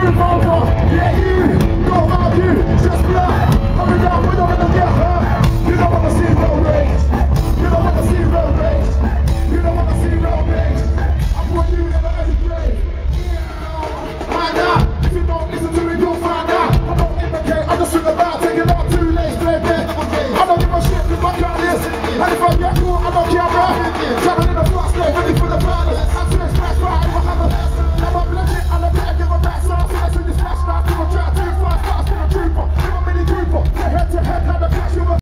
Beautiful